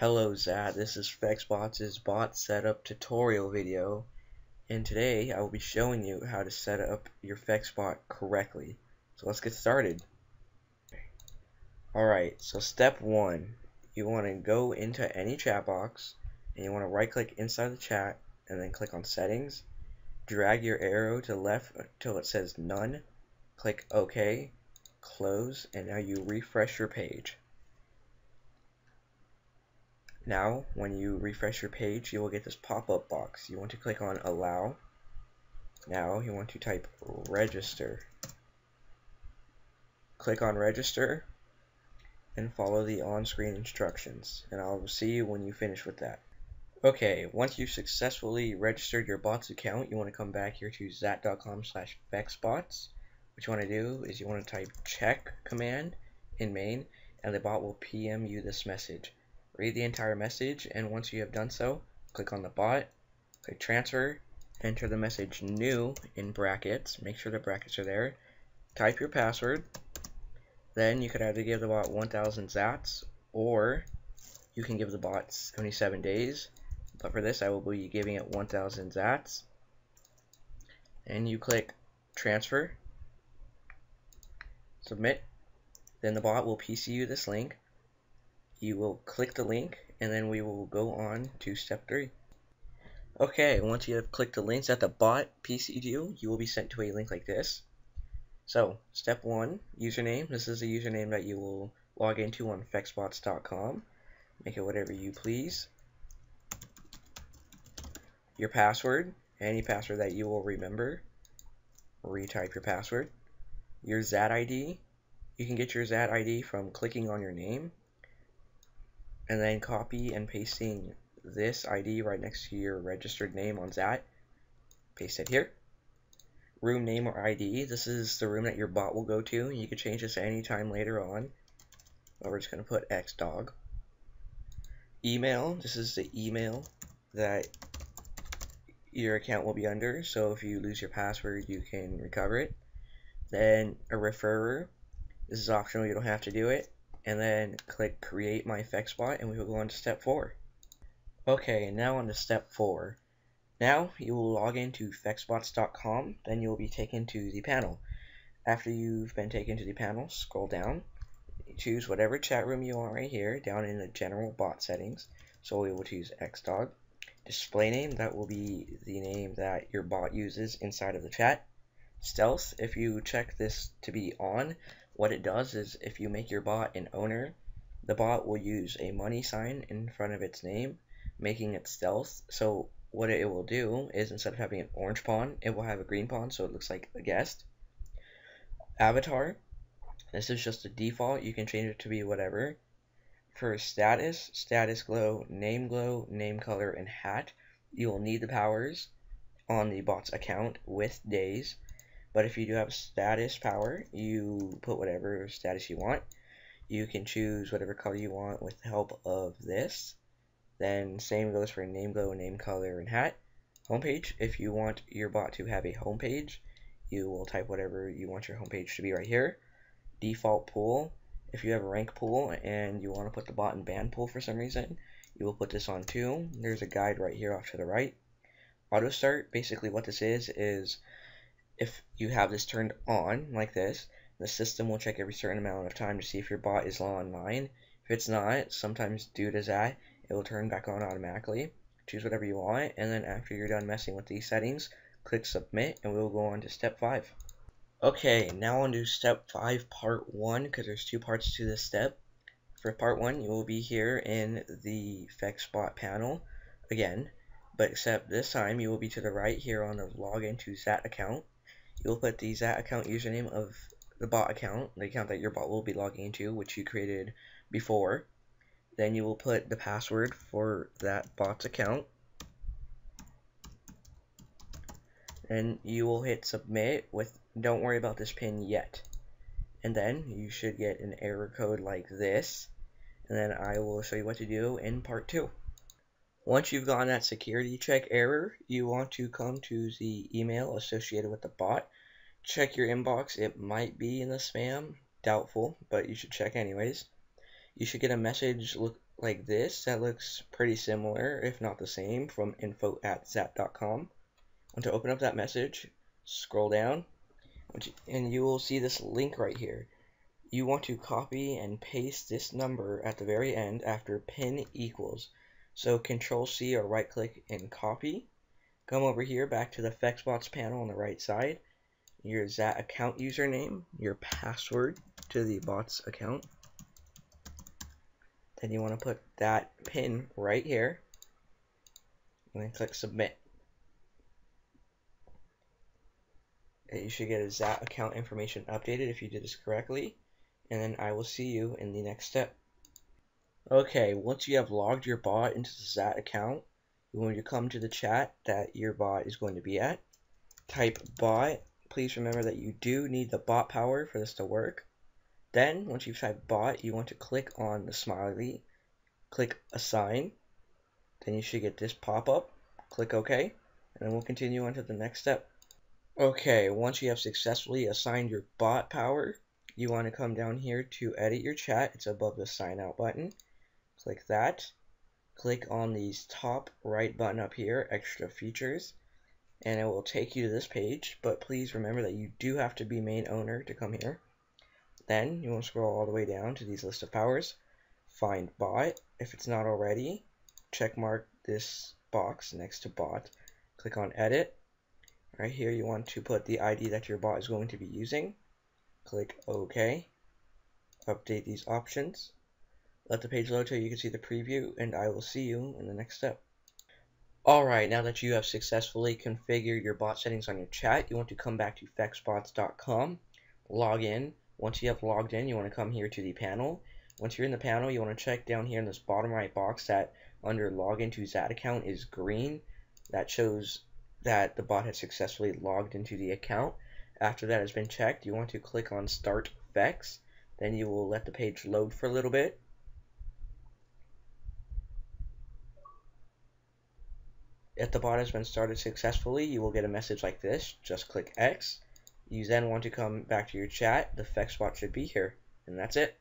Hello Xat, this is FexBots' bot setup tutorial video and today I will be showing you how to set up your FexBot correctly. So let's get started. Alright, so step one, you want to go into any chat box and you want to right click inside the chat and then click on settings. Drag your arrow to the left until it says none. Click OK, close, and now you refresh your page. Now, when you refresh your page, you will get this pop-up box. You want to click on Allow. Now, you want to type Register. Click on Register and follow the on-screen instructions. And I'll see you when you finish with that. Okay, once you've successfully registered your bot's account, you want to come back here to xat.com slash fexbots. What you want to do is you want to type check command in main, and the bot will PM you this message. Read the entire message, and once you have done so, click on the bot, click transfer, enter the message new in brackets, make sure the brackets are there, type your password, then you could either give the bot 1000 xats, or you can give the bot 77 days, but for this I will be giving it 1000 xats, and you click transfer, submit, then the bot will PC you this link, you will click the link and then we will go on to step 3. Okay, once you have clicked the links at the bot PC'd you, you will be sent to a link like this. So, step 1, username. This is the username that you will log into on fexbots.com. Make it whatever you please. Your password, any password that you will remember. Retype your password. Your XAT ID, you can get your XAT ID from clicking on your name and then copy and pasting this ID right next to your registered name on Xat. Paste it here. Room name or ID. This is the room that your bot will go to. You can change this anytime later on. But we're just going to put xdog. Email. This is the email that your account will be under. So if you lose your password, you can recover it. Then a referrer. This is optional. You don't have to do it and then click create my FexBot and we will go on to step 4. Okay, now on to step 4. Now you will log into fexbots.com, then you will be taken to the panel. After you've been taken to the panel, scroll down, choose whatever chat room you want right here, down in the general bot settings. So we will choose xdog. Display name, that will be the name that your bot uses inside of the chat. Stealth, if you check this to be on, what it does is if you make your bot an owner, the bot will use a money sign in front of its name, making it stealth. So what it will do is instead of having an orange pawn, it will have a green pawn, so it looks like a guest. Avatar, this is just a default, you can change it to be whatever. For status, status glow, name glow, name color, and hat, you will need the powers on the bot's account with days. But if you do have status power, you put whatever status you want. You can choose whatever color you want with the help of this. Then same goes for name glow, name color, and hat. Homepage, if you want your bot to have a homepage, you will type whatever you want your homepage to be right here. Default pool, if you have a rank pool and you want to put the bot in band pool for some reason, you will put this on too. There's a guide right here off to the right. Auto start, basically what this is, is if you have this turned on like this, the system will check every certain amount of time to see if your bot is online. If it's not, sometimes due to that, it will turn back on automatically. Choose whatever you want, and then after you're done messing with these settings, click submit, and we will go on to step 5. Okay, now on to step 5 part 1, because there's two parts to this step. For part 1, you will be here in the FexBot panel again, but except this time you will be to the right here on the login to Xat account you'll put the Xat account username of the bot account, the account that your bot will be logging into, which you created before. Then you will put the password for that bot's account. And you will hit submit with don't worry about this pin yet. And then you should get an error code like this. And then I will show you what to do in part 2. Once you've gotten that security check error, you want to come to the email associated with the bot. Check your inbox. It might be in the spam. Doubtful, but you should check anyways. You should get a message look like this that looks pretty similar, if not the same, from info at xat.com. Want to open up that message, scroll down, and you will see this link right here. You want to copy and paste this number at the very end after pin equals. So control C or right click and copy. Come over here back to the FexBots panel on the right side. Your XAT account username, your password to the bots account. Then you want to put that pin right here. And then click submit. And you should get a XAT account information updated if you did this correctly. And then I will see you in the next step. Okay, once you have logged your bot into the XAT account, when to come to the chat that your bot is going to be at. Type bot. Please remember that you do need the bot power for this to work. Then, once you've typed bot, you want to click on the smiley, click assign. Then you should get this pop up. Click OK, and then we'll continue on to the next step. Okay, once you have successfully assigned your bot power, you want to come down here to edit your chat. It's above the sign out button. Click that. Click on the top right button up here, extra features, and it will take you to this page, but please remember that you do have to be main owner to come here. Then you want to scroll all the way down to these list of powers, find bot. If it's not already, check mark this box next to bot. Click on edit. Right here you want to put the ID that your bot is going to be using. Click OK. Update these options. Let the page load so you can see the preview, and I will see you in the next step. Alright, now that you have successfully configured your bot settings on your chat, you want to come back to fexbots.com, log in, once you have logged in, you want to come here to the panel. Once you're in the panel, you want to check down here in this bottom right box that under login to Xat account is green. That shows that the bot has successfully logged into the account. After that has been checked, you want to click on Start Fex. Then you will let the page load for a little bit. If the bot has been started successfully, you will get a message like this. Just click X. You then want to come back to your chat. The FexBot should be here. And that's it.